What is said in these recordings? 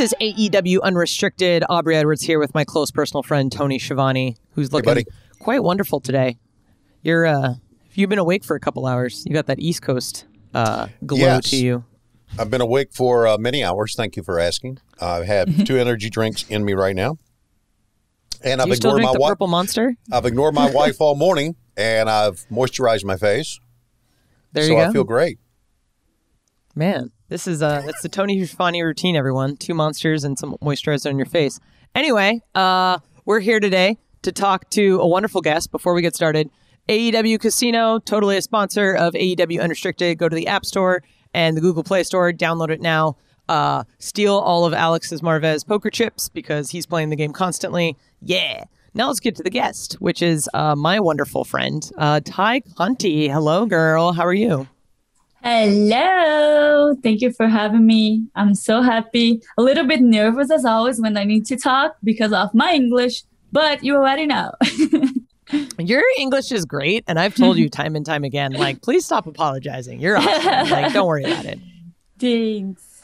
This is AEW Unrestricted. Aubrey Edwards here with my close personal friend Tony Schiavone, who's looking buddy. quite wonderful today. You're uh you've been awake for a couple hours. You got that East Coast uh glow Yes. to you. I've been awake for uh, many hours. Thank you for asking. I have two energy drinks in me right now, and I've Do still ignored my wife. purple monster? I've ignored my wife all morning, and I've moisturized my face, There so you go. I feel great. Man, this is uh it's the Tony Schiavone routine, everyone. Two monsters and some moisturizer on your face. Anyway, uh we're here today to talk to a wonderful guest before we get started. AEW Casino, totally a sponsor of AEW Unrestricted. Go to the App Store and the Google Play Store, download it now. Uh steal all of Alex's Marvez poker chips because he's playing the game constantly. Yeah. Now let's get to the guest, which is uh, my wonderful friend, uh, Tay Conti. Hello, girl. How are you? Hello. Thank you for having me. I'm so happy. A little bit nervous as always when I need to talk because of my English, but you already know. Your English is great, and I've told you time and time again, like, please stop apologizing. You're awesome. like, don't worry about it. Thanks.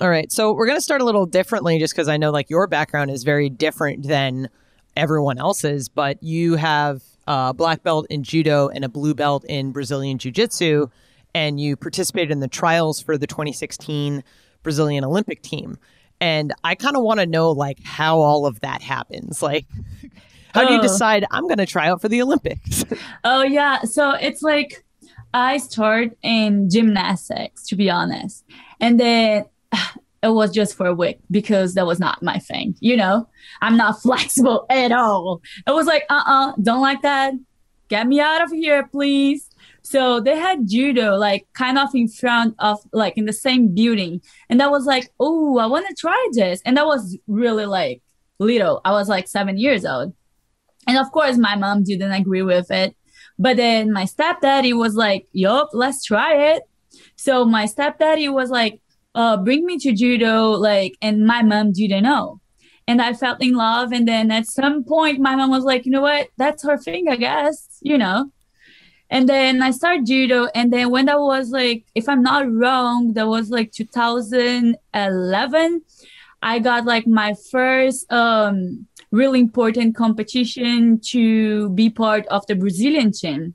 All right, so we're gonna start a little differently, just because I know like your background is very different than everyone else's, but you have a black belt in judo and a blue belt in Brazilian jiu-jitsu, and you participated in the trials for the 2016 Brazilian Olympic team. And I kind of want to know like how all of that happens. Like, how do you Oh. decide I'm going to try out for the Olympics? Oh, yeah. So it's like I started in gymnastics, to be honest. And then it was just for a week because that was not my thing. You know, I'm not flexible at all. It was like, uh uh-uh, uh, do not like that. Get me out of here, please. So they had judo like kind of in front of like in the same building. And I was like, oh, I want to try this. And that was really like little. I was like seven years old. And of course, my mom didn't agree with it. But then my stepdaddy was like, yup, let's try it. So my stepdaddy was like, uh, bring me to judo, like, and my mom didn't know. And I felt in love. And then at some point, my mom was like, you know what? That's her thing, I guess, you know. And then I started judo. And then when that was like, if I'm not wrong, that was like 2011, I got like my first um, really important competition to be part of the Brazilian team.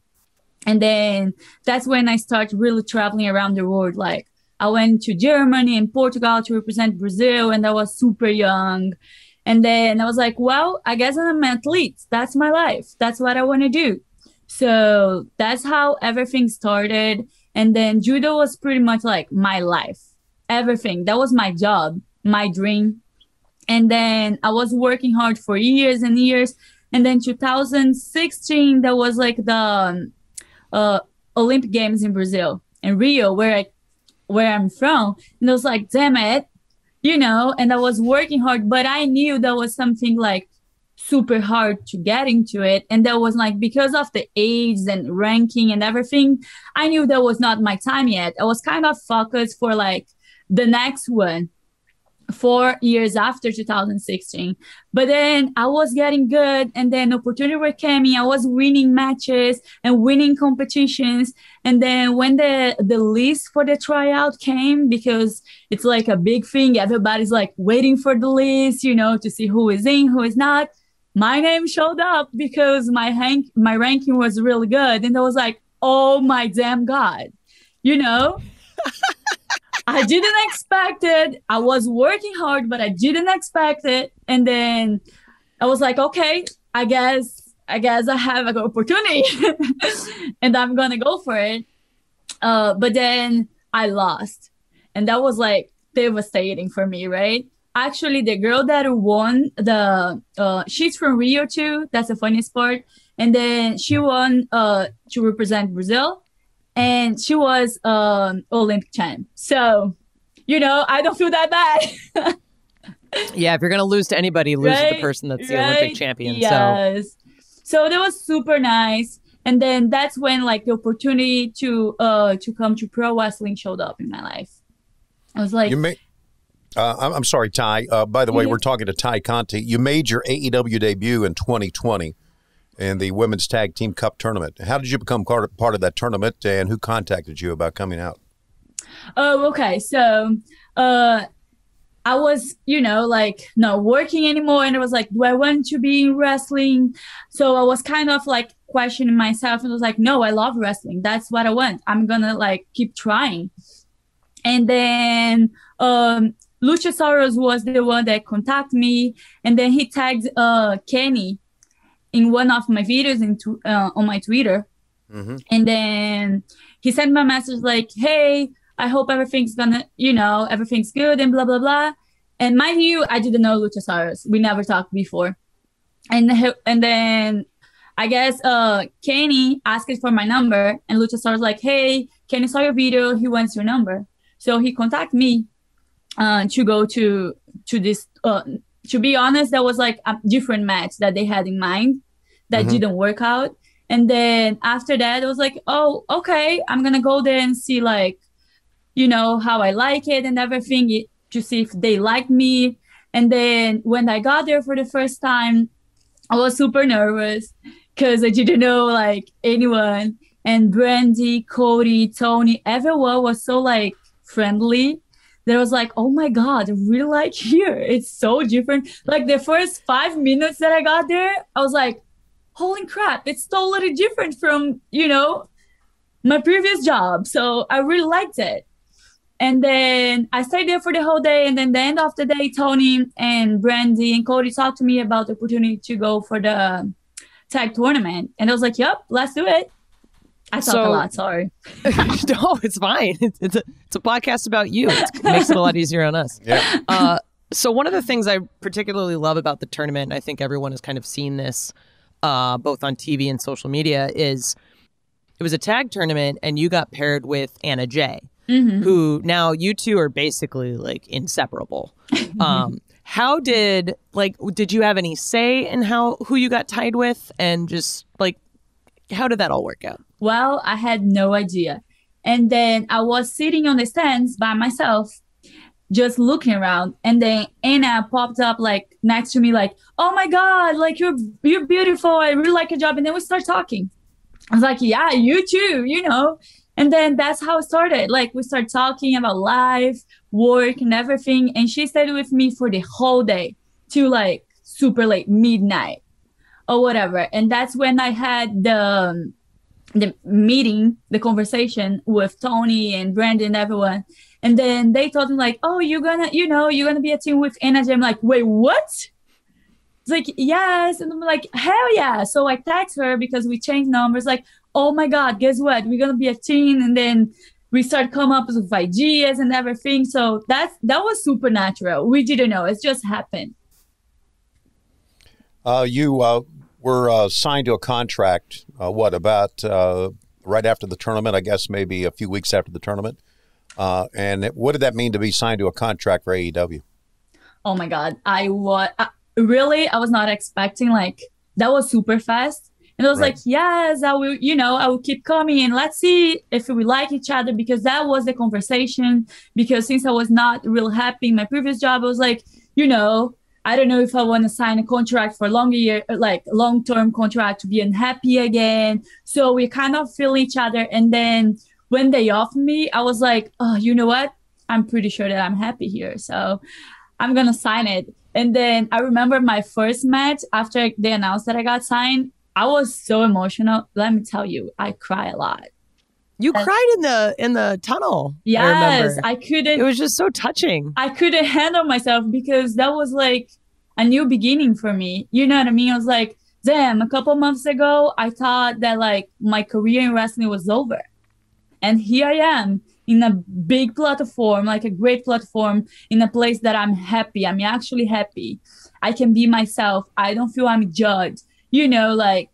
And then that's when I started really traveling around the world. Like I went to Germany and Portugal to represent Brazil, and I was super young. And then I was like, well, I guess I'm an athlete. That's my life. That's what I want to do. So that's how everything started. And then judo was pretty much like my life, everything. That was my job, my dream. And then I was working hard for years and years. And then 2016, that was like the uh, Olympic Games in Brazil, in Rio, where I, where I'm from. And I was like, damn it, you know. And I was working hard, but I knew that was something like super hard to get into it. And that was like because of the age and ranking and everything, I knew that was not my time yet. I was kind of focused for like the next one four years after 2016 but then i was getting good and then opportunity were coming. I was winning matches and winning competitions. And then when the the list for the tryout came because it's like a big thing everybody's like waiting for the list you know to see who is in who is not. My name showed up because my rank my ranking was really good. And i was like oh my damn god you know I didn't expect it. I was working hard, but I didn't expect it. And then I was like, okay, I guess I guess I have an opportunity and I'm gonna go for it. Uh, but then I lost. And that was like devastating for me, right? Actually, the girl that won the uh, she's from Rio too. That's the funniest part. And then she won uh, to represent Brazil and she was um Olympic champ. So, you know, I don't feel that bad. yeah, if you're going to lose to anybody, lose to the person that's the right? Olympic champion. So, Yes. So that was super nice. And then that's when like the opportunity to uh to come to pro wrestling showed up in my life. I was like, You may. Uh, I'm, I'm sorry, Tay. Uh, by the way, Mhm. we're talking to Tay Conti. You made your AEW debut in 2020 in the Women's Tag Team Cup tournament. How did you become part of, that tournament, and who contacted you about coming out? Oh, okay. So, uh, I was, you know, like not working anymore. And I was like, do I want to be in wrestling? So I was kind of like questioning myself and was like, no, I love wrestling. That's what I want. I'm gonna like keep trying. And then um Luchasaurus was the one that contacted me. And then he tagged uh Kenny in one of my videos in tw- uh, on my Twitter. Mhm. And then he sent me a message like, hey, I hope everything's gonna, you know, everything's good and blah blah blah. And mind you, I didn't know Luchasaurus. We never talked before. And and then I guess uh Kenny asked for my number and Luchasaurus like, hey, Kenny saw your video, he wants your number. So he contacted me uh to go to to this uh to be honest, that was like a different match that they had in mind that Mhm. didn't work out. And then after that, it was like, oh, okay, I'm gonna go there and see like, you know, how I like it and everything to see if they like me. And then when I got there for the first time, I was super nervous because I didn't know like anyone. And Brandi, Cody, Tony, everyone was so like friendly. That I was like, oh my god, I really like here. It's so different. Like the first five minutes that I got there, I was like, holy crap, it's totally different from, you know, my previous job. So I really liked it. And then I stayed there for the whole day. And then the end of the day, Tony and Brandi and Cody talked to me about the opportunity to go for the tag tournament. And I was like, yep, let's do it. I talk So- a lot, sorry. no, it's fine. It's, it's a it's a podcast about you. It's, it makes it a lot easier on us. Yeah. Uh, so one of the things I particularly love about the tournament, and I think everyone has kind of seen this, uh, both on TV and social media, is it was a tag tournament, and you got paired with Anna Jay, who now you two are basically like inseparable. Um, how did like did you have any say in how who you got tied with, and just like how did that all work out? Well, I had no idea. And then I was sitting on the stands by myself, just looking around. And then Anna popped up like next to me, like, "Oh my god, like you're you're beautiful. I really like your job." And then we start talking. I was like, "Yeah, you too," you know. And then that's how it started. Like we start talking about life, work, and everything. And she stayed with me for the whole day till like super late, midnight or whatever. And that's when I had the um, the meeting, the conversation with Tony and Brandon and everyone. And then they told me like, oh, you're gonna, you know, you're gonna be a team with Anna Jay. I'm like, wait, what? It's like, yes. And I'm like, hell yeah. So I text her because we changed numbers, like, oh my God, guess what? We're gonna be a team. And then we start come up with ideas and everything. So that's that was supernatural. We didn't know. It just happened. Uh, you uh, were uh, signed to a contract, uh, what, about uh, right after the tournament, I guess maybe a few weeks after the tournament. Uh, and what did that mean to be signed to a contract for AEW? oh my god i was really i was not expecting like that was super fast and i was Right. like yes i will you know i will keep coming and let's see if we like each other because that was the conversation because since i was not real happy in my previous job i was like you know i don't know if i want to sign a contract for a longer year like long term contract to be unhappy again so we kind of feel each other and then when they offered me i was like oh you know what i'm pretty sure that i'm happy here so I'm gonna sign it. And then I remember my first match after they announced that I got signed. I was so emotional. Let me tell you, I cry a lot. You That's- cried in the in the tunnel. I Yes, remember. I, couldn't. it was just so touching. I couldn't handle myself because that was like a new beginning for me. You know what I mean? I was like, damn. A couple months ago, I thought that like my career in wrestling was over, and here I am in a big platform, like a great platform, in a place that I'm happy. I'm actually happy. I can be myself. I don't feel I'm judged. You know, like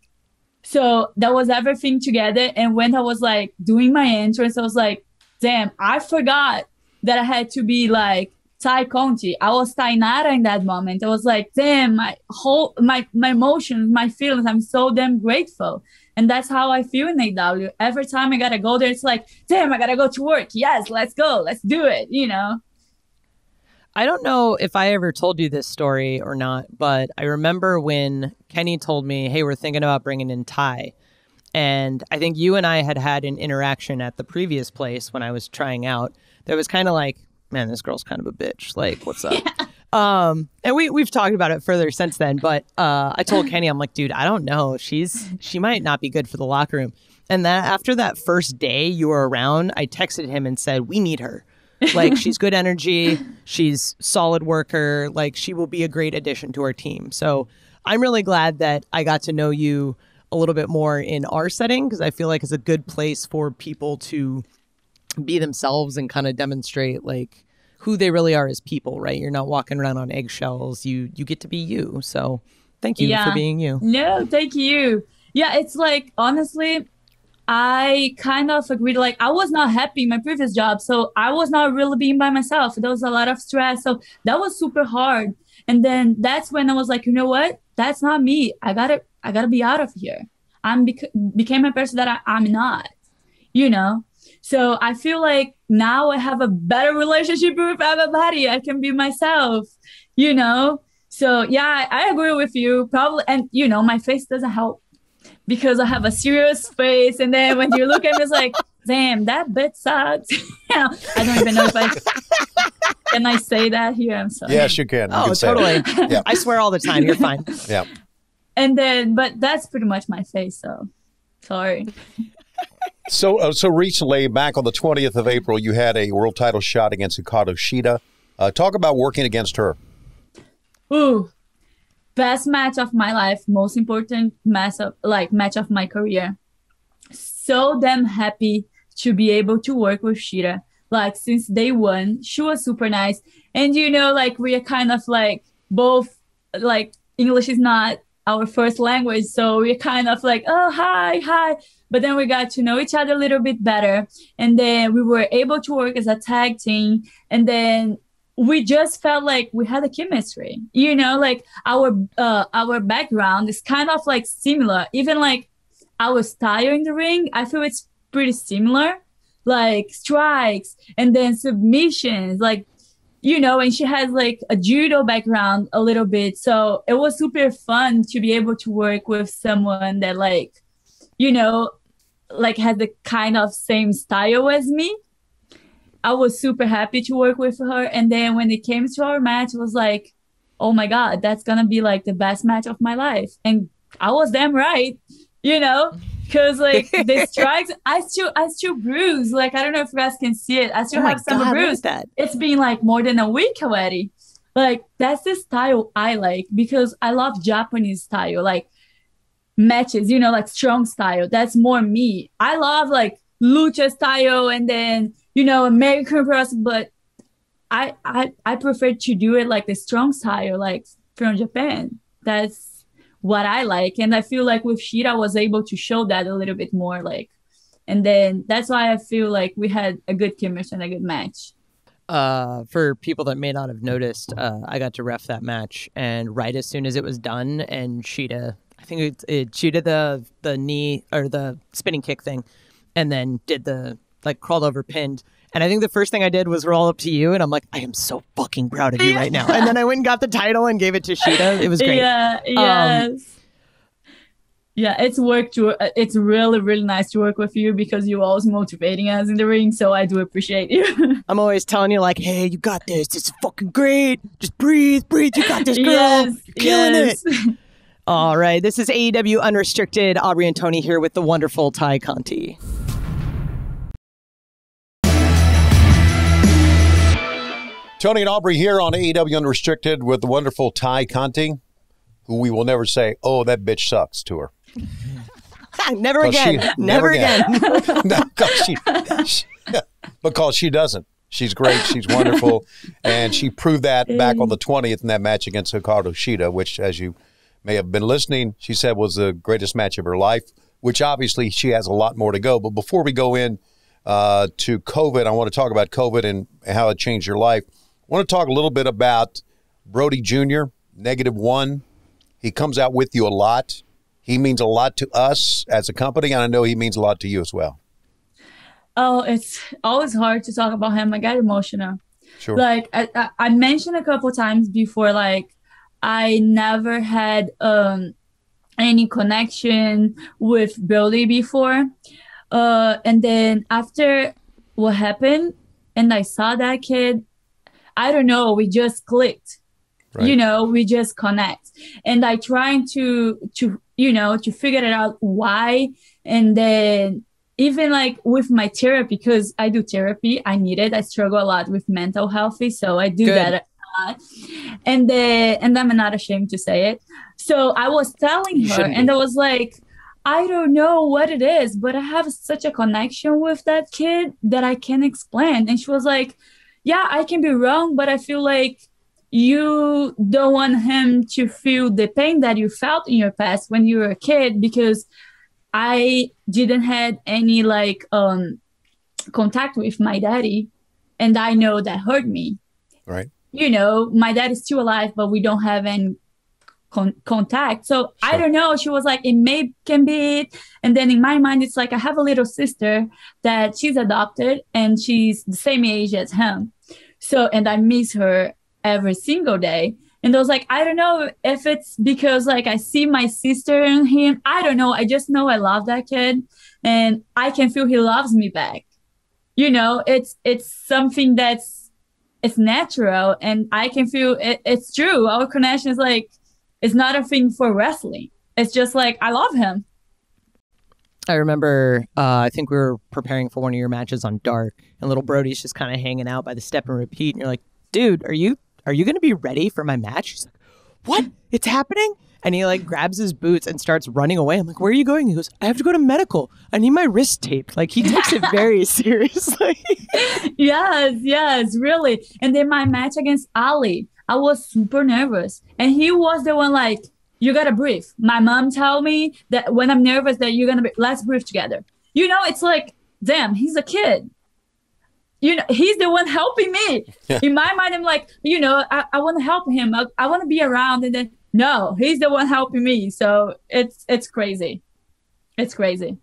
so that was everything together. And when I was like doing my entrance, I was like, damn, I forgot that I had to be like Tay Conti. I was Tainara in that moment. I was like, damn, my whole my my emotions, my feelings. I'm so damn grateful. And that's how I feel in AW. Every time I gotta go there, it's like, damn, I gotta go to work. Yes, let's go. Let's do it. You know? I don't know if I ever told you this story or not, but I remember when Kenny told me, "Hey, we're thinking about bringing in Tay," and I think you and I had had an interaction at the previous place when I was trying out. That was kind of like, man, this girl's kind of a bitch. Like, what's up? Um, and we we've talked about it further since then. But uh, I told Kenny, I'm like, dude, I don't know. She's she might not be good for the locker room. And that after that first day you were around, I texted him and said, we need her. Like she's good energy, she's solid worker. Like she will be a great addition to our team. So I'm really glad that I got to know you a little bit more in our setting because I feel like it's a good place for people to be themselves and kind of demonstrate like who they really are as people, right? You're not walking around on eggshells. You you get to be you. So thank you Yeah. for being you. No, thank you. Yeah, it's like honestly, I kind of agreed. Like I was not happy in my previous job, so I was not really being by myself. There was a lot of stress, so that was super hard. And then that's when I was like, you know what? That's not me. I gotta, I gotta be out of here. I'm bec- became a person that I, I'm not. You know. So I feel like now I have a better relationship with everybody. I can be myself. You know. So yeah, I, I agree with you. Probably, and you know, my face doesn't help because I have a serious face, and then when you look at me, it's like, damn, that bit sucks. you know, I don't even know if I can I say that here. I'm sorry. Yes, you can. You Oh, can totally. Yeah. I swear all the time. You're fine. Yeah. And then, but that's pretty much my face. So sorry. So, uh, so recently, back on the 20th of April, you had a world title shot against Hikaru Shida. Uh, talk about working against her. Ooh, best match of my life, most important match of like match of my career. So damn happy to be able to work with Shida. Like since day one, she was super nice, and you know, like we are kind of like both like English is not our first language, so we're kind of like oh hi hi. But then we got to know each other a little bit better, and then we were able to work as a tag team, and then we just felt like we had a chemistry you know like our uh our background is kind of like similar even like our style in the ring i feel it's pretty similar like strikes and then submissions like you know and she has like a judo background a little bit so it was super fun to be able to work with someone that like you know like had the kind of same style as me I was super happy to work with her. And then when it came to our match, it was like, oh my God, that's gonna be like the best match of my life. And I was damn right, you know? Cause like the strikes, I still I still bruise. Like I don't know if you guys can see it. I still Oh have some God, bruise. that? It's been like more than a week already. Like that's the style I like because I love Japanese style, like matches, you know, like strong style. That's more me. I love like lucha style and then you know American wrestling, but I I I prefer to do it like the strong style, like from Japan. That's what I like, and I feel like with Shida I was able to show that a little bit more, like, and then that's why I feel like we had a good chemistry and a good match. uh, for people that may not have noticed, uh, I got to ref that match, and right as soon as it was done, and Shida, I think it, it the the knee or the spinning kick thing, and then did the like crawled over pinned. And I think the first thing I did was roll up to you, and I'm like, I am so fucking proud of you right now. And then I went and got the title and gave it to Shida. It was great. Yeah, um, yes. yeah, it's work to it's really really nice to work with you because you're always motivating us in the ring. So I do appreciate you. I'm always telling you like, hey, you got this. This is fucking great. Just breathe, breathe. You got this, girl. yes, You're killing yes. it. All right, this is AEW Unrestricted. Aubrey and Tony here with the wonderful Tay Conti. Tony and Aubrey here on AEW Unrestricted with the wonderful Tay Conti, who we will never say, oh, that bitch sucks to her. never again. she- never, again. no, 'cause she, she- because she doesn't. She's great. She's wonderful. and she proved that back on the 20th in that match against Hikaru Shida, which, as you may have been listening, she said was the greatest match of her life, which obviously she has a lot more to go. But before we go in uh, to COVID, I want to talk about COVID and how it changed your life. Want to talk a little bit about Brodie Jr., negative one. He comes out with you a lot. He means a lot to us as a company, and I know he means a lot to you as well. oh, it's always hard to talk about him. I get emotional. Sure. Like I, I, I mentioned a couple times before, like I never had um any connection with Brodie before. Uh, and then after what happened, and I saw that kid, I don't know, we just clicked. Right. You know, we just connect. And I trying to to you know to figure it out why and then even like with my therapy because i do therapy i need it i struggle a lot with mental healthy so i do Good. that a lot and then and i'm not ashamed to say it so i was telling her and i was like i don't know what it is but i have such a connection with that kid that i can't explain and she was like yeah i can be wrong but i feel like you don't want him to feel the pain that you felt in your past when you were a kid because I didn't had any like um contact with my daddy and I know that hurt me. Right. You know, my dad is still alive but we don't have any con- contact. So I don't know. She was like, it may can be it. And then in my mind, it's like I have a little sister that she's adopted and she's the same age as him. So and I miss her every single day. And I was like, I don't know if it's because like I see my sister in him. I don't know. I just know I love that kid and I can feel he loves me back. You know, it's it's something that's it's natural and I can feel it, it's true. Our connection is like it's not a thing for wrestling. It's just like I love him. I remember, uh, I think we were preparing for one of your matches on Dark, and little Brodie's just kind of hanging out by the step and repeat, and you're like, "Dude, are you are you going to be ready for my match?" He's like, "What? It's happening!" And he like grabs his boots and starts running away. I'm like, "Where are you going?" He goes, "I have to go to medical. I need my wrist taped." Like he takes it very seriously. yes, yes, really. And then my match against Ali, I was super nervous. And he was the one like, you gotta breathe. My mom told me that when I'm nervous that you're gonna be let's breathe together. You know, it's like, damn, he's a kid. You know, he's the one helping me. In my mind, I'm like, you know, I, I want to help him. I, I want to be around. And then no, he's the one helping me. So it's it's crazy. It's crazy.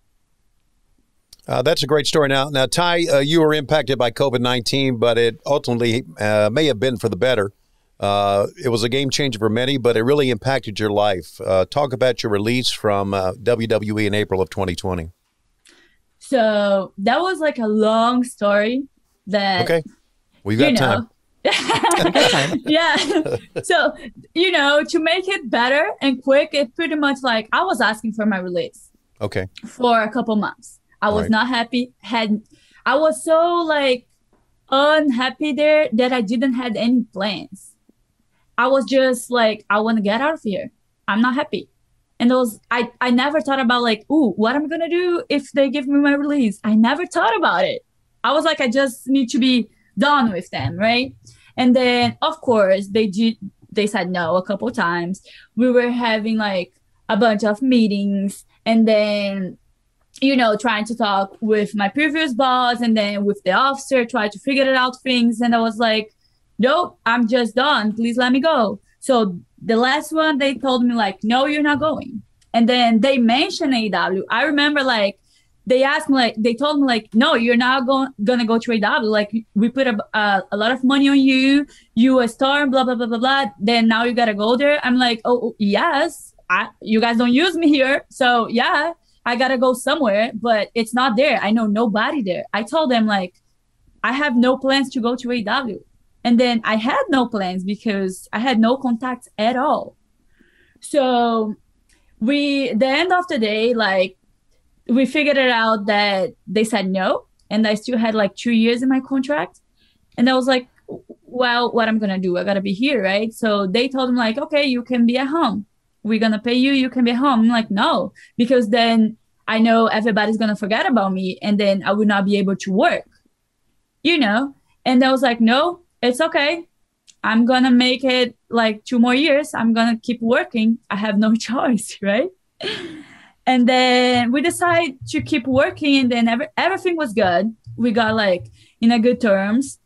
Uh, that's a great story. Now, now, Tay, uh, you were impacted by COVID nineteen, but it ultimately uh, may have been for the better. Uh, it was a game changer for many, but it really impacted your life. Uh, talk about your release from uh, WWE in April of 2020. So that was like a long story that Okay, we've got you time. know. yeah. so, you know, to make it better and quick, it pretty much like I was asking for my release Okay, for a couple months. I was Right. not happy. Had I was so like unhappy there that I didn't had any plans. I was just like, I want to get out of here. I'm not happy. And those I I never thought about like, ooh, what am I gonna do if they give me my release? I never thought about it. I was like, I just need to be done with them, right? And then of course they did they said no a couple times. We were having like a bunch of meetings and then you know trying to talk with my previous boss and then with the officer try to figure it out things and i was like nope i'm just done. Please let me go. So the last one they told me like no you're not going. And then they mentioned aw i remember like they asked me like they told me like no you're not going gonna go to aw like we put a, a, a lot of money on you. You a star blah blah blah blah blah. Then now you gotta go there. I'm like oh yes. I, you guys don't use me here. So yeah I gotta go somewhere, but it's not there. I know nobody there. I told them like I have no plans to go to AW. And then I had no plans because I had no contacts at all. So we the end of the day, like we figured it out that they said no. And I still had like two years in my contract. And I was like, well, what I'm gonna do? I gotta be here, right? So they told me like, okay, you can be at home. We're gonna pay you, you can be home. I'm like, no, because then I know everybody's gonna forget about me and then I would not be able to work. You know? And I was like, no, it's okay. I'm gonna make it like two more years. I'm gonna keep working. I have no choice, right? And then we decided to keep working, and then every, everything was good. We got like in a good terms.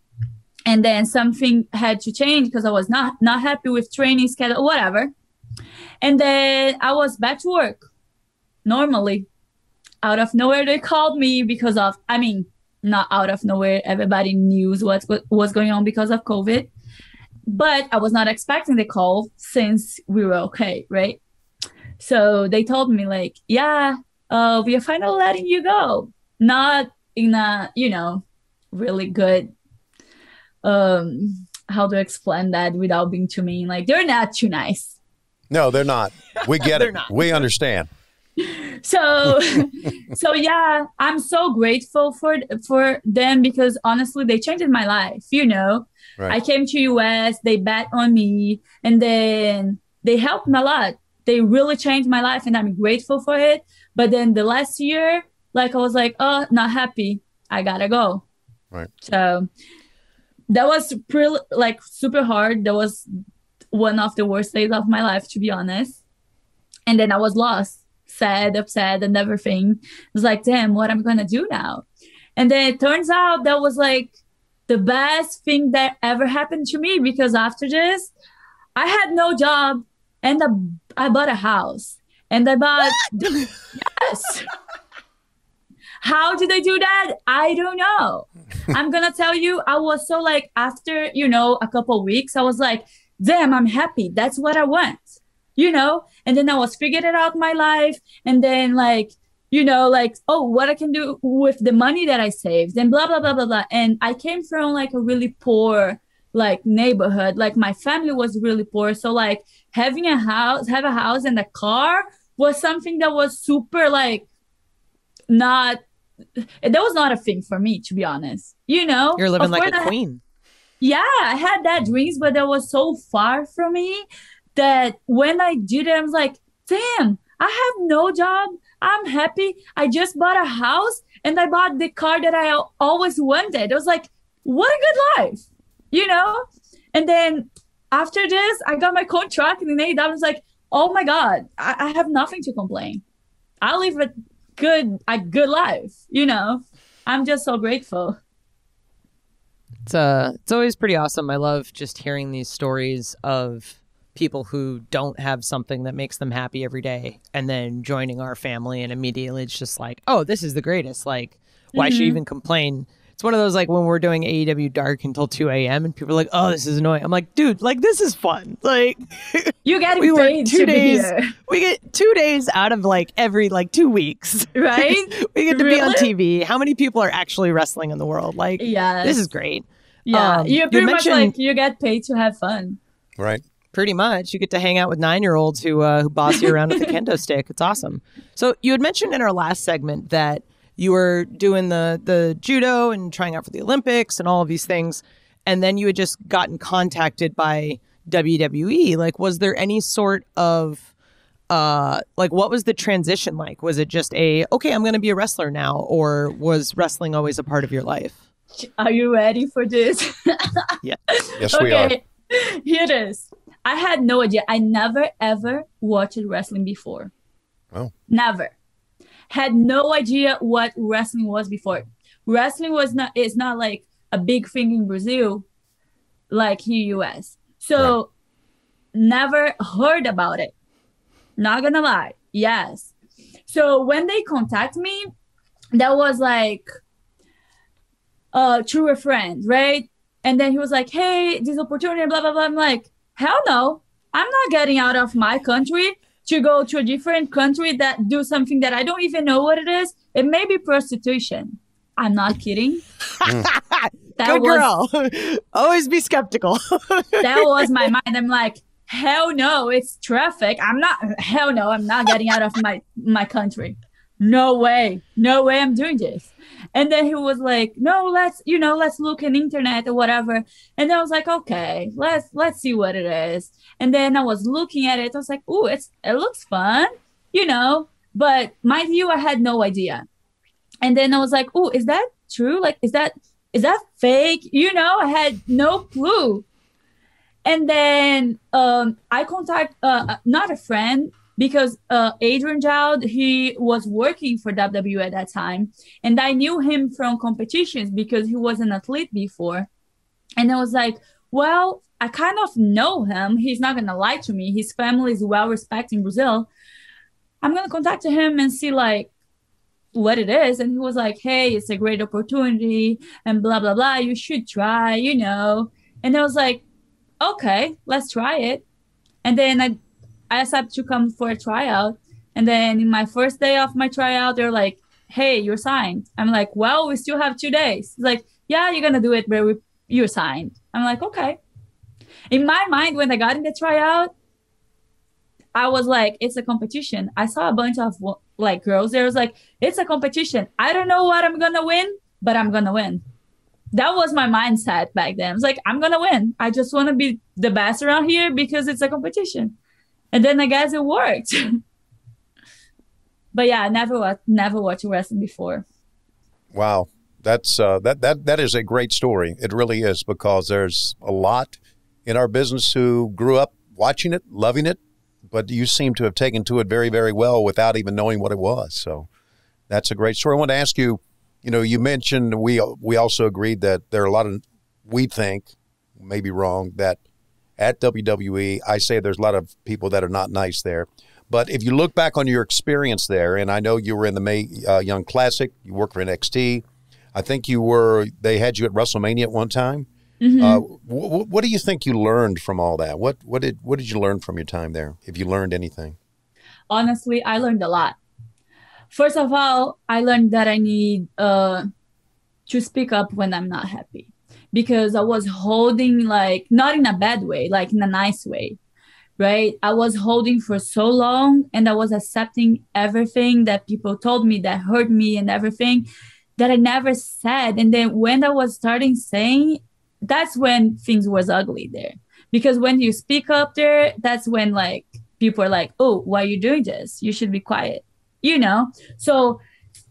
And then something had to change because I was not not happy with training schedule, whatever. And then I was back to work normally. Out of nowhere, they called me because of, I mean, not out of nowhere. Everybody knew what was going on because of COVID. But I was not expecting the call since we were okay, right? So they told me, like, yeah, uh, we are finally letting you go. Not in a, you know, really good, um, how to explain that without being too mean. Like they're not too nice. No, they're not. We get They're it. not. We understand. So so yeah, I'm so grateful for for them because honestly they changed my life, you know. Right. I came to US, they bet on me, and then they helped me a lot. They really changed my life, and I'm grateful for it. But then the last year, like I was like, oh, not happy. I gotta go. Right. So that was pretty like super hard. That was one of the worst days of my life, to be honest. And then I was lost, sad, upset, and everything. I was like, damn, what am I gonna do now? And then it turns out that was like the best thing that ever happened to me because after this, I had no job and I, I bought a house and I bought yes. How did I do that? I don't know. I'm gonna tell you, I was so like after you know a couple weeks, I was like, damn, I'm happy. That's what I want, you know. And then I was figuring it out my life, and then like you know, like oh, what I can do with the money that I saved, and blah blah blah blah blah. And I came from like a really poor like neighborhood. Like my family was really poor, so like having a house, have a house and a car was something that was super like not that was not a thing for me to be honest you know You're living like a queen. yeah i had that dreams but that was so far from me that when i did it i was like damn i have no job. I'm happy. I just bought a house and i bought the car that i always wanted. It was like what a good life you know? And then after this i got my contract and then i was like oh my god i, I have nothing to complain. I live a good a good life you know? I'm just so grateful. It's uh it's always pretty awesome. I love just hearing these stories of people who don't have something that makes them happy every day and then joining our family and immediately it's just like, "Oh, this is the greatest." Like, why should you even complain? It's one of those like when we're doing AEW Dark until 2 a.m. and people are like, "Oh, this is annoying." I'm like, "Dude, like this is fun." Like, you getting we work paid two to be days. here, We get two days out of like every like two weeks. right we get to be on TV. How many people are actually wrestling in the world? Like, yeah this is great. yeah um, you you pretty much mentioned- like you get paid to have fun Right. Pretty much, you get to hang out with nine-year-olds who uh, who boss you around with a kendo stick. It's awesome. So you had mentioned in our last segment that you were doing the the judo and trying out for the Olympics and all of these things, and then you had just gotten contacted by WWE. Like, was there any sort of uh like what was the transition like? Was it just a okay, I'm going to be a wrestler now, or was wrestling always a part of your life? are you ready for this Yeah. Yes, we are. here it is i had no idea. I never ever watched wrestling before. Oh. never. Had no idea what wrestling was before. Wrestling was not it's not like a big thing in brazil like here us so never heard about it. Not gonna lie. Yes. So when they contact me that was like uh true a friend right? And then he was like hey this opportunity blah blah blah. I'm like hell no i'm not getting out of my country to go to a different country that do something that i don't even know what it is it may be prostitution i'm not kidding that Good was girl. always be skeptical. that was my mind. I'm like, hell no, it's traffic. I'm not hell no, I'm not getting out of my my country. No way. No way I'm doing this. And then he was like, no, let's, you know, let's look in internet or whatever. And I was like, okay, let's let's see what it is. And then I was looking at it. I was like, oh, it's it looks fun, you know. But my view, I had no idea. And then I was like, oh, is that true? Like, is that is that fake? You know, I had no clue. And then um, I contact uh, not a friend because uh, Adrian Jaoude he was working for WWE at that time, and I knew him from competitions because he was an athlete before. And I was like, well, I kind of know him. He's not gonna lie to me. His family is well respected in Brazil. I'm gonna contact him and see like what it is. And he was like, hey, it's a great opportunity and blah blah blah. You should try, you know. And I was like, okay, let's try it. And then I, I accepted to come for a tryout. And then in my first day of my tryout, they're like, hey, you're signed. I'm like, well, we still have two days. It's like, yeah, you're gonna do it, but we, you're signed. I'm like, okay. in my mind when I got in the tryout, I was like, it's a competition. I saw a bunch of like girls there. was like, it's a competition. I don't know what I'm gonna win, but I'm gonna win. That was my mindset back then. I was like, I'm gonna win. I just want to be the best around here because it's a competition. And then I guess it worked. but yeah, I never never watched wrestling before. Wow, that's uh, that that that is a great story. It really is because there's a lot in our business who grew up watching it, loving it, but you seem to have taken to it very, very well without even knowing what it was. So that's a great story. I want to ask you. You know, you mentioned we we also agreed that there are a lot of we think, maybe wrong, that at WWE, I say there's a lot of people that are not nice there. But if you look back on your experience there, and I know you were in the Mae uh, Young Classic, you worked for NXT. I think you were. They had you at WrestleMania at one time. Mm-hmm. Uh, wh- what do you think you learned from all that? What what did what did you learn from your time there? If you learned anything, honestly, I learned a lot. First of all, I learned that I need uh, to speak up when I'm not happy because I was holding like not in a bad way, like in a nice way right? I was holding for so long and I was accepting everything that people told me that hurt me and everything that I never said. And then when I was starting saying, that's when things was ugly there. Because when you speak up there, that's when like people are like, oh, why are you doing this? You should be quiet, you know? So,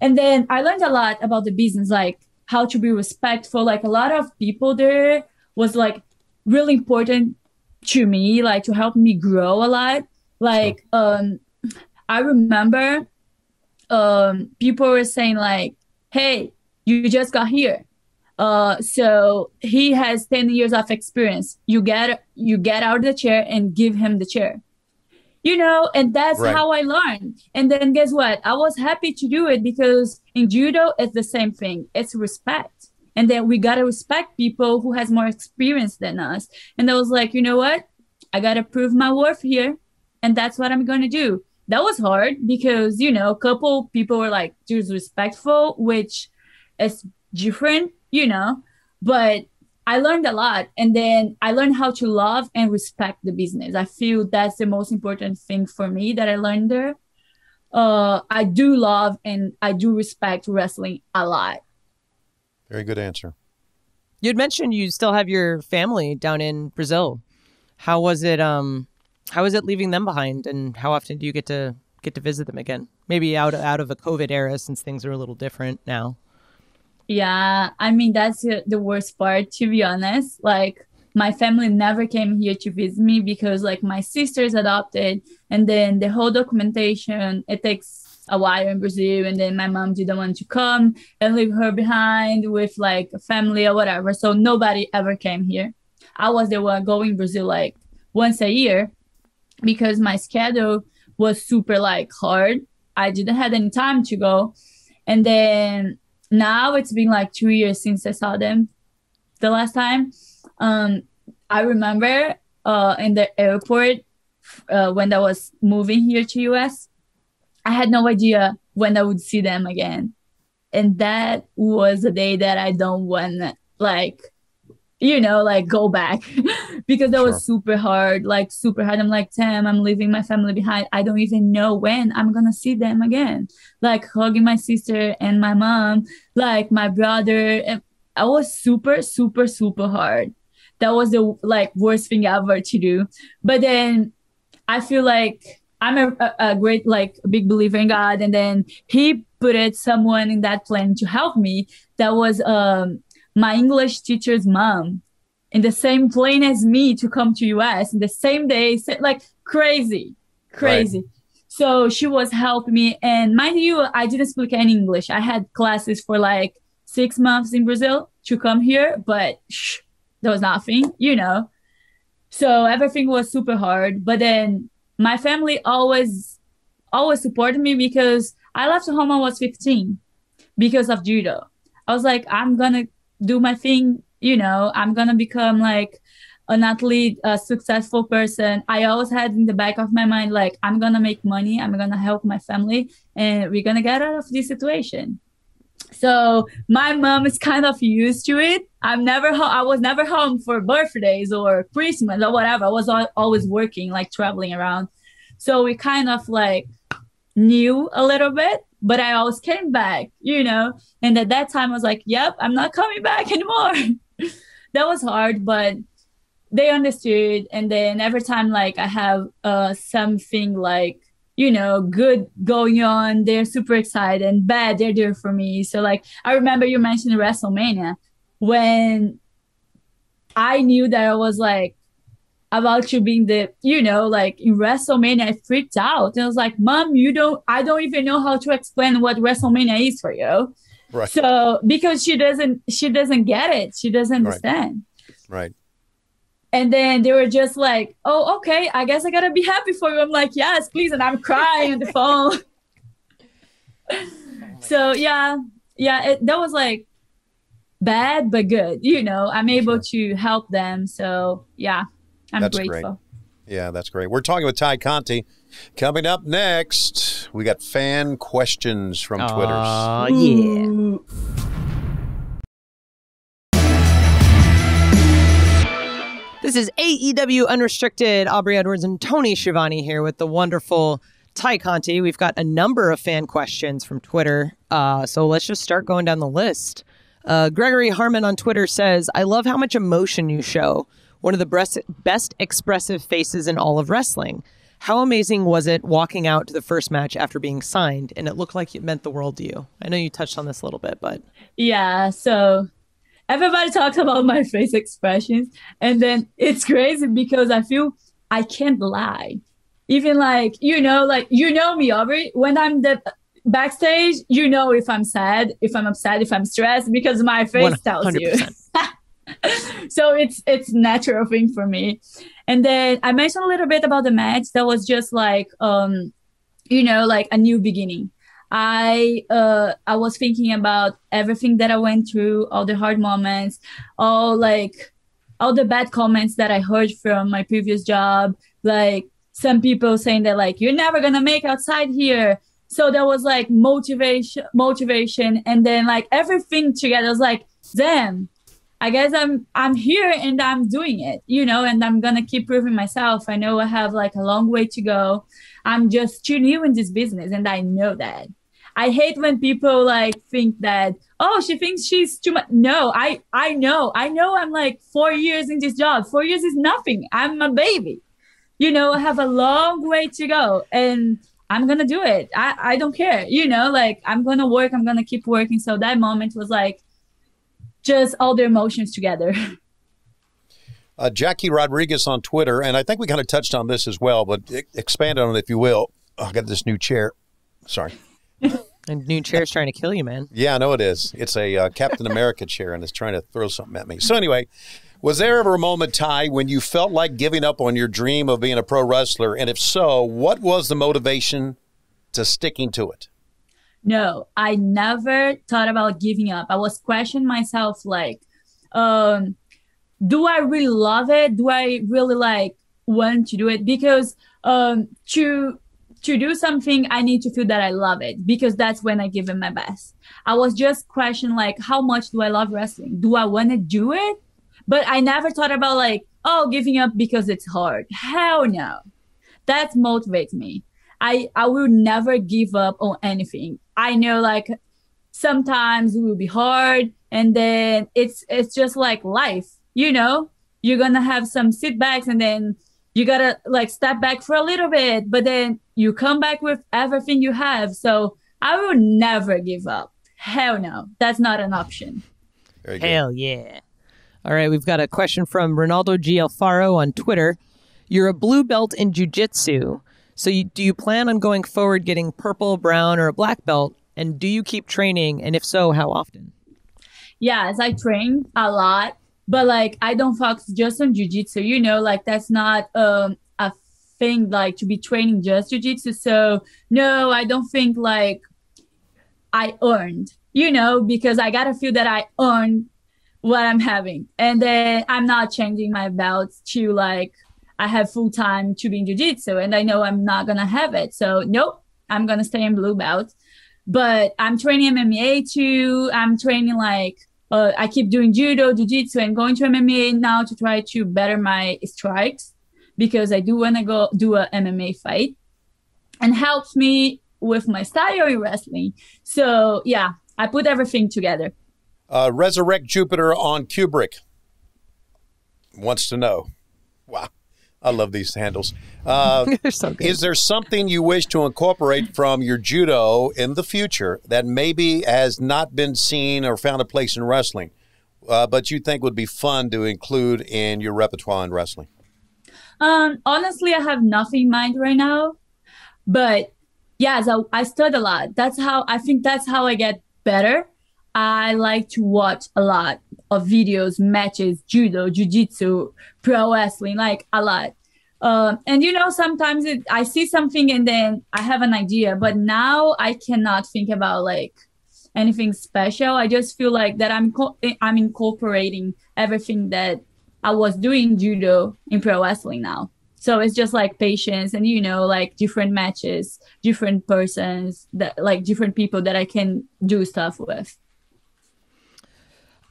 and then I learned a lot about the business, like how to be respectful. Like a lot of people there was like really important to me, like to help me grow a lot. Like um I remember um people were saying like, hey, you just got here. Uh so he has 10 years of experience. You get you get out of the chair and give him the chair. You know, and that's right. how I learned. And then guess what? I was happy to do it because in judo it's the same thing. It's respect and then we gotta respect people who has more experience than us and i was like you know what i gotta prove my worth here and that's what i'm gonna do that was hard because you know a couple people were like disrespectful which is different you know but i learned a lot and then i learned how to love and respect the business i feel that's the most important thing for me that i learned there uh, i do love and i do respect wrestling a lot very good answer. You had mentioned you still have your family down in Brazil. How was it? Um, how was it leaving them behind, and how often do you get to get to visit them again? Maybe out out of a COVID era, since things are a little different now. Yeah, I mean that's the worst part, to be honest. Like my family never came here to visit me because like my sister's adopted, and then the whole documentation it takes a while in Brazil, and then my mom didn't want to come and leave her behind with like a family or whatever. So nobody ever came here. I was the one going Brazil like once a year because my schedule was super like hard. I didn't have any time to go. And then now it's been like two years since I saw them the last time. Um, I remember uh, in the airport uh, when I was moving here to US, I had no idea when I would see them again. And that was a day that I don't want like you know, like go back because that sure. was super hard, like super hard. I'm like, Tam, I'm leaving my family behind. I don't even know when I'm gonna see them again. Like hugging my sister and my mom, like my brother. And I was super, super, super hard. That was the like worst thing ever to do. But then I feel like I'm a, a great like big believer in God, and then He put it someone in that plan to help me. That was um, my English teacher's mom, in the same plane as me to come to US in the same day, like crazy, crazy. Right. So she was helping me, and mind you, I didn't speak any English. I had classes for like six months in Brazil to come here, but shh, there was nothing, you know. So everything was super hard. But then my family always always supported me because I left home when I was 15 because of judo. I was like, I'm gonna do my thing, you know, I'm gonna become like an athlete, a successful person. I always had in the back of my mind, like, I'm gonna make money, I'm gonna help my family, and we're gonna get out of this situation. So my mom is kind of used to it. I'm never ho- I was never home for birthdays or Christmas or whatever. I was al- always working, like traveling around. So we kind of like knew a little bit, but I always came back, you know. And at that time, I was like, "Yep, I'm not coming back anymore." that was hard, but they understood. And then every time, like I have uh, something like you know, good going on. They're super excited and bad. They're there for me. So like, I remember you mentioned WrestleMania when I knew that I was like about you being the, you know, like in WrestleMania, I freaked out. And I was like, Mom, you don't, I don't even know how to explain what WrestleMania is for you. Right. So because she doesn't, she doesn't get it. She doesn't understand. Right. And then they were just like, "Oh, okay. I guess I gotta be happy for you." I'm like, "Yes, please," and I'm crying on the phone. so yeah, yeah, it, that was like bad but good. You know, I'm able to help them. So yeah, I'm That's grateful. great. Yeah, that's great. We're talking with Tay Conti. Coming up next, we got fan questions from Twitter. Aw, yeah. This is AEW Unrestricted. Aubrey Edwards and Tony Schiavone here with the wonderful Tay Conti. We've got a number of fan questions from Twitter. Uh, so let's just start going down the list. Uh, Gregory Harmon on Twitter says, I love how much emotion you show. One of the best, best expressive faces in all of wrestling. How amazing was it walking out to the first match after being signed and it looked like it meant the world to you? I know you touched on this a little bit, but Yeah, so everybody talks about my face expressions, and then it's crazy because I feel I can't lie. Even like you know, like you know me, Aubrey. When I'm the backstage, you know if I'm sad, if I'm upset, if I'm stressed, because my face tells you. 100%. so it's it's natural thing for me. And then I mentioned a little bit about the match. That was just like um, you know, like a new beginning. I uh I was thinking about everything that I went through, all the hard moments, all like all the bad comments that I heard from my previous job, like some people saying that like you're never gonna make outside here. So there was like motivation, motivation, and then like everything together. I was like, damn, I guess I'm I'm here and I'm doing it, you know, and I'm gonna keep proving myself. I know I have like a long way to go. I'm just too new in this business, and I know that. I hate when people like think that oh she thinks she's too much. No, I I know I know I'm like four years in this job. Four years is nothing. I'm a baby, you know. I have a long way to go, and I'm gonna do it. I I don't care, you know. Like I'm gonna work. I'm gonna keep working. So that moment was like just all the emotions together. Uh, Jackie Rodriguez on Twitter, and I think we kind of touched on this as well, but expand on it if you will. Oh, I got this new chair. Sorry. and new chair's trying to kill you, man. Yeah, I know it is. It's a uh, Captain America chair, and it's trying to throw something at me. So anyway, was there ever a moment, Tay, when you felt like giving up on your dream of being a pro wrestler? And if so, what was the motivation to sticking to it? No, I never thought about giving up. I was questioning myself like, um, do I really love it? Do I really like want to do it? Because um, to to do something, I need to feel that I love it because that's when I give it my best. I was just questioning like, how much do I love wrestling? Do I want to do it? But I never thought about like, oh, giving up because it's hard. Hell no. That motivates me. I I will never give up on anything. I know like sometimes it will be hard and then it's it's just like life, you know? You're gonna have some setbacks and then you gotta like step back for a little bit, but then you come back with everything you have. So I will never give up. Hell no. That's not an option. Hell yeah. All right, we've got a question from Ronaldo G. Alfaro on Twitter. You're a blue belt in jujitsu. So you, do you plan on going forward getting purple, brown, or a black belt? And do you keep training? And if so, how often? yes, I train a lot, but like I don't focus just on jujitsu. You know, like that's not um a thing like to be training just jujitsu. So no, I don't think like I earned. You know, because I gotta feel that I earned what I'm having, and then I'm not changing my belts to like I have full time to be in jujitsu, and I know I'm not gonna have it. So nope, I'm gonna stay in blue belt. but I'm training MMA too. I'm training like uh, I keep doing judo, jiu-jitsu, and going to MMA now to try to better my strikes because I do want to go do a MMA fight and helps me with my style in wrestling. So yeah, I put everything together. Uh, Resurrect Jupiter on Kubrick wants to know. Wow. I love these handles. Uh, so good. is there something you wish to incorporate from your judo in the future that maybe has not been seen or found a place in wrestling, uh, but you think would be fun to include in your repertoire in wrestling? Um, honestly, I have nothing in mind right now, but yes, I, I study a lot. That's how I think that's how I get better. I like to watch a lot of videos, matches, judo, jiu-jitsu, pro wrestling, like a lot. Um, and you know, sometimes it, I see something and then I have an idea, but now I cannot think about like anything special. I just feel like that I'm co- I'm incorporating everything that I was doing judo in pro wrestling now. So it's just like patience and you know, like different matches, different persons that like different people that I can do stuff with.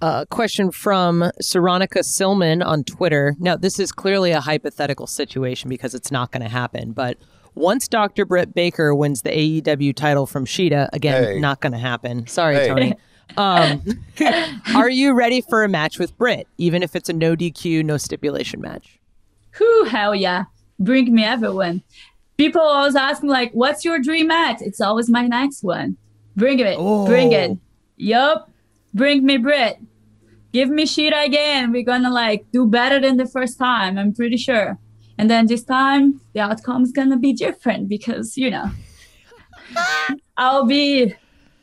A uh, question from Saronica Silman on Twitter. Now, this is clearly a hypothetical situation because it's not going to happen. But once Dr. Britt Baker wins the AEW title from Shida, again, Hey. not going to happen. Sorry, Hey. Tony. Um, are you ready for a match with Britt, even if it's a no DQ, no stipulation match? Whew, hell yeah. Bring me everyone. People always ask me like, what's your dream match? It's always my next one. Bring it. Bring it. Yup. Bring me Britt. Give me shit again. We're gonna like do better than the first time. I'm pretty sure. And then this time the outcome is gonna be different because, you know, I'll be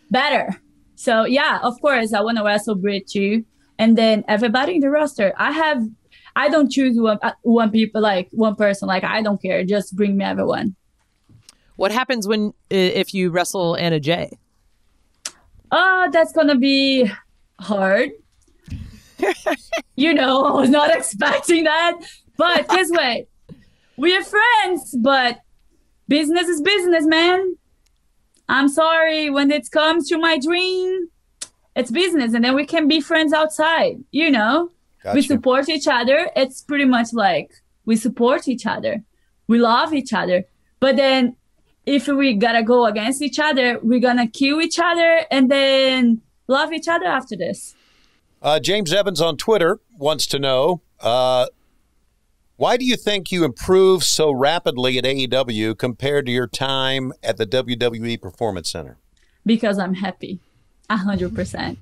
better. So yeah, of course I wanna wrestle Britt too. And then everybody in the roster. I have I don't choose one uh, one people like one person. Like I don't care. Just bring me everyone. What happens when if you wrestle Anna Jay? Oh, that's gonna be hard. you know, I was not expecting that. But guess what? We are friends, but business is business, man. I'm sorry when it comes to my dream, it's business, and then we can be friends outside. You know, we support each other. It's pretty much like we support each other, we love each other. But then, if we gotta go against each other, we're gonna kill each other and then love each other after this. Uh, James Evans on Twitter wants to know uh, why do you think you improved so rapidly at AEW compared to your time at the WWE Performance Center? because I'm happy. A hundred percent.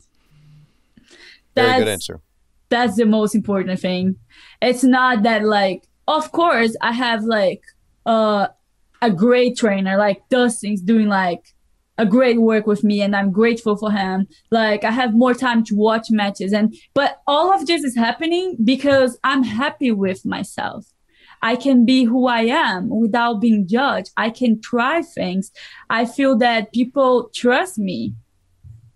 Very That's good answer. that's the most important thing. It's not that like of course I have like uh a great trainer like Dustin's doing like a great work with me and I'm grateful for him. Like I have more time to watch matches and but all of this is happening because I'm happy with myself. I can be who I am without being judged. I can try things. I feel that people trust me.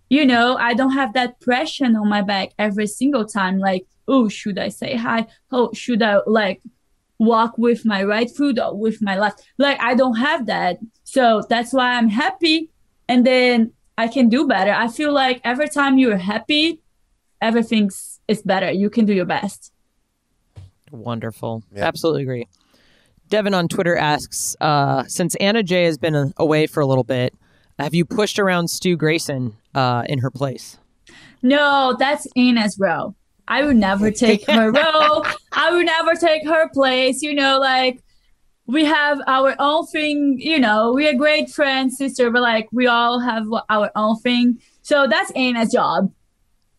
You know, I don't have that pressure on my back every single time. Like, oh, should I say hi? Oh, should I like walk with my right foot or with my left? Like, I don't have that. So that's why I'm happy. And then I can do better. I feel like every time you're happy, everything's is better. You can do your best. Wonderful. Yeah. Absolutely agree. Devin on Twitter asks, uh, since Anna Jay has been away for a little bit, have you pushed around Stu Grayson uh, in her place? No, that's Anna's role. I would never take her role. I would never take her place. You know, like we have our own thing. You know, we are great friends, sister, but like we all have our own thing. So that's Anna's job.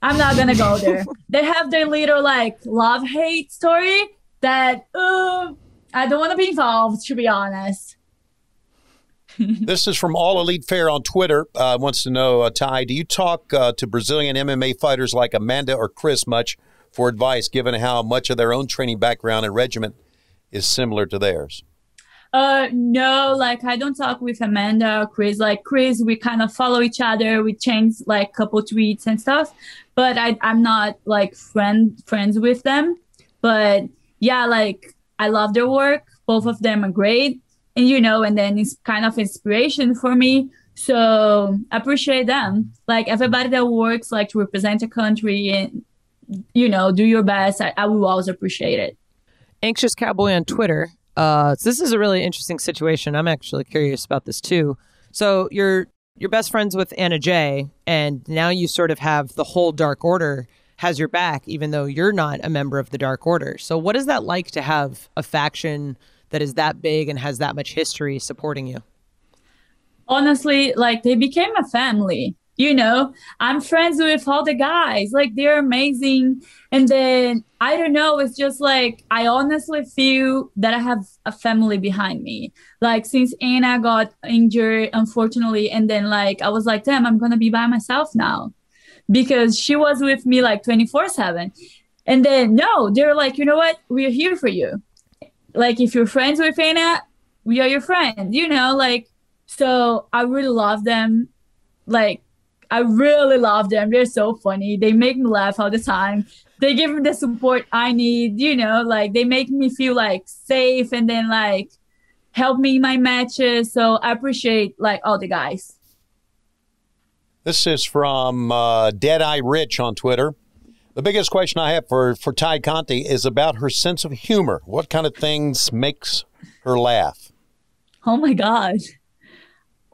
I'm not gonna go there. they have their little like love hate story that uh, I don't want to be involved. To be honest. This is from All Elite Fair on Twitter. Uh, wants to know, uh, Tay, do you talk uh, to Brazilian MMA fighters like Amanda or Chris much for advice, given how much of their own training background and regiment is similar to theirs? Uh, no, like I don't talk with Amanda or Chris. Like Chris, we kind of follow each other. We change like couple tweets and stuff, but I I'm not like friend friends with them. But yeah, like I love their work. Both of them are great, and you know, and then it's kind of inspiration for me. So I appreciate them. Like everybody that works like to represent a country and you know do your best. I, I will always appreciate it. Anxious Cowboy on Twitter. Uh, so this is a really interesting situation. I'm actually curious about this too. So you're you're best friends with Anna Jay, and now you sort of have the whole Dark Order has your back, even though you're not a member of the Dark Order. So what is that like to have a faction that is that big and has that much history supporting you? Honestly, like they became a family you know i'm friends with all the guys. Like they're amazing. And then i don't know it's just like i honestly feel that i have a family behind me. Like since anna got injured unfortunately and then like i was like damn i'm gonna be by myself now. Because she was with me like 24 7 and then no they're like you know what? We're here for you. Like if you're friends with anna we are your friend you know like so i really love them. Like I really love them. They're so funny. They make me laugh all the time. They give me the support I need, you know, like they make me feel like safe and then like help me in my matches. So I appreciate like all the guys. This is from uh, Deadeye Rich on Twitter. The biggest question I have for, for Tay Conti is about her sense of humor. What kind of things makes her laugh? Oh my God.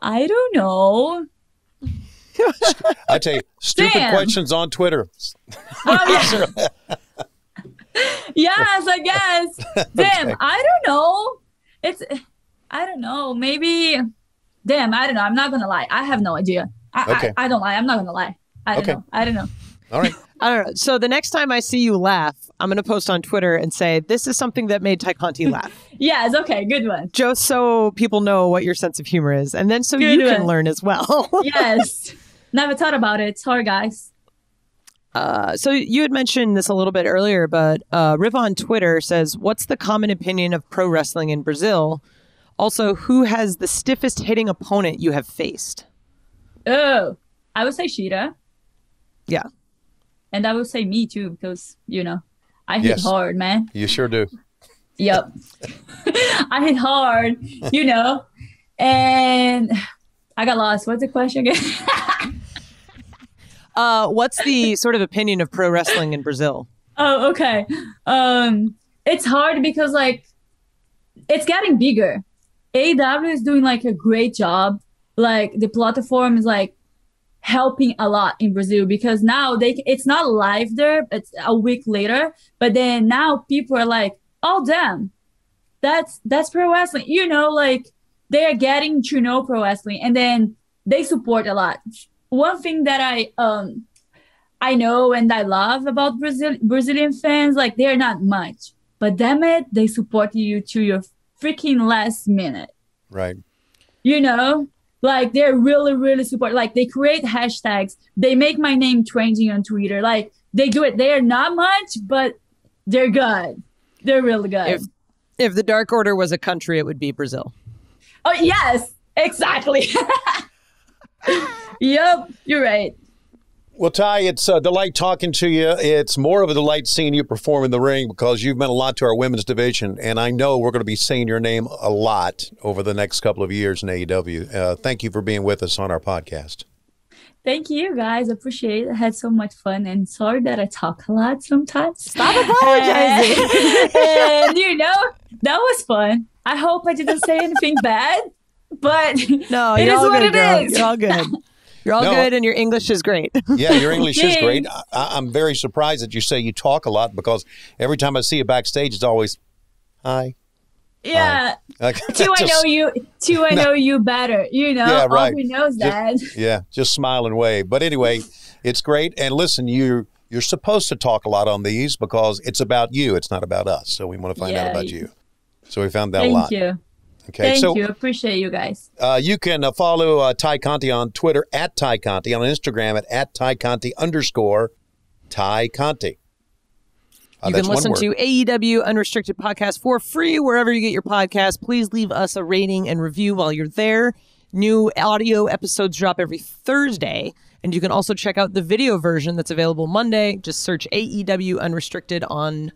I don't know. I tell you, stupid Damn. questions on Twitter. Oh, yeah. yes, I guess. Damn, okay. I don't know. It's, I don't know. Maybe, damn, I don't know. I'm not gonna lie. I have no idea. I, okay. I, I don't lie. I'm not gonna lie. I don't okay. know. I don't know. All right. I don't know. So the next time I see you laugh, I'm going to post on Twitter and say, this is something that made Tay Conti laugh. yes. Okay. Good one. Just so people know what your sense of humor is. And then so good you one. can learn as well. yes. Never thought about it. Sorry, guys. Uh, so you had mentioned this a little bit earlier, but uh, Riv on Twitter says, "What's the common opinion of pro wrestling in Brazil? Also, who has the stiffest hitting opponent you have faced?" Oh, I would say Shida. Yeah, and I would say me too because you know I hit yes. hard, man. You sure do. Yep, I hit hard, you know, and I got lost. What's the question again? uh, what's the sort of opinion of pro wrestling in Brazil? Oh, okay. Um, it's hard because like it's getting bigger. AEW is doing like a great job. Like the platform is like helping a lot in Brazil because now they it's not live there. It's a week later, but then now people are like, oh damn, that's that's pro wrestling. You know, like they are getting to know pro wrestling and then they support a lot. One thing that I um I know and I love about Brazil Brazilian fans, like they're not much, but damn it, they support you to your freaking last minute. Right. You know, like they're really, really support. Like they create hashtags. They make my name trending on Twitter. Like they do it. They're not much, but they're good. They're really good. If if the Dark Order was a country, it would be Brazil. Oh, yes, exactly. yep, you're right. Well, Tay, it's a delight talking to you. It's more of a delight seeing you perform in the ring because you've meant a lot to our women's division. And I know we're going to be saying your name a lot over the next couple of years in AEW. Uh, thank you for being with us on our podcast. Thank you, guys. Appreciate it. I had so much fun. And sorry that I talk a lot sometimes. Stop apologizing. and, you know, that was fun. I hope I didn't say anything bad, but no, it is what good, it girl. is. You're all good. You're all no, good, and your English is great. yeah, your English is great. I, am very surprised that you say you talk a lot because every time I see you backstage, it's always hi. Yeah. Hi. Two, I know you. Two, I know you better. You know, yeah, right. who knows that. yeah, just smile and wave. But anyway, it's great. And listen, you you're supposed to talk a lot on these because it's about you. It's not about us. So we want to find yeah, out about you. So we found that Thank a lot. Thank you. Okay. Thank so, you. Appreciate you guys. Uh, you can uh, follow uh, Tay Conti on Twitter at Tay Conti, on Instagram at, at Tay Conti underscore Tay Conti. Uh, you can listen to AEW Unrestricted Podcast for free wherever you get your podcast. Please leave us a rating and review while you're there. New audio episodes drop every Thursday. And you can also check out the video version that's available Monday. Just search AEW Unrestricted on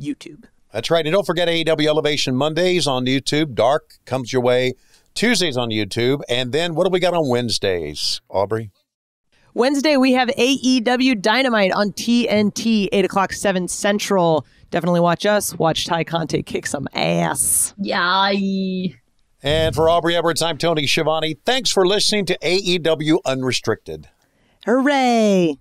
YouTube. That's right. And don't forget AEW Elevation Mondays on YouTube. Dark comes your way Tuesdays on YouTube. And then what do we got on Wednesdays, Aubrey? Wednesday, we have AEW Dynamite on TNT, 8 o'clock, 7 Central. Definitely watch us. Watch Tay Conti kick some ass. Yay. And for Aubrey Edwards, I'm Tony Schiavone. Thanks for listening to AEW Unrestricted. Hooray!